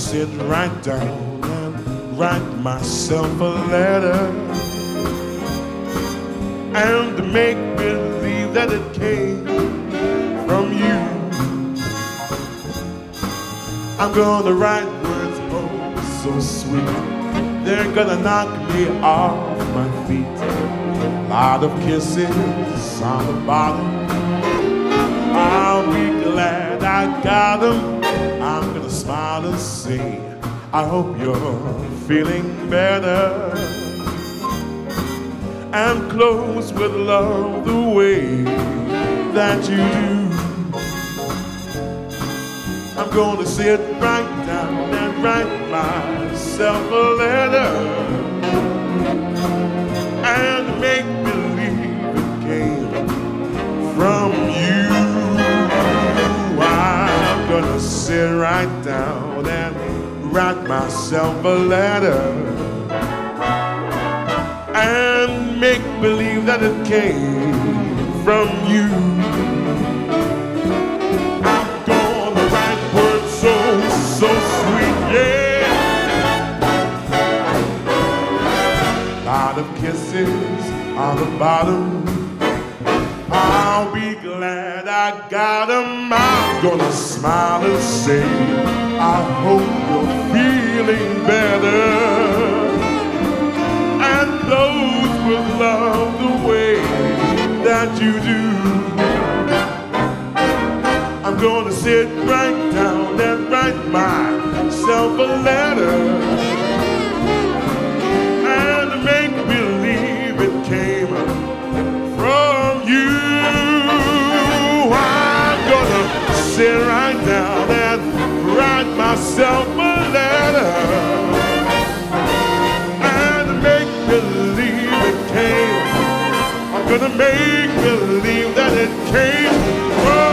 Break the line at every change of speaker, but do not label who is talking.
sit right down and write myself a letter and make believe that it came from you. I'm gonna write words oh so sweet. They're gonna knock me off my feet. A lot of kisses on the bottom. I'll be glad I got them. Smile and say, I hope you're feeling better. And close with love the way that you do. I'm gonna sit right down and write myself a letter sit right down and write myself a letter and make believe that it came from you. I'm gonna write words so, so sweet, yeah. Lot of kisses on the bottom. I'll be glad I got them. I'm gonna smile and say, I hope you're feeling better. And those with love the way that you do. I'm gonna sit right down and write myself a letter say right now that write myself a letter and make believe it came. I'm gonna make believe that it came. Oh,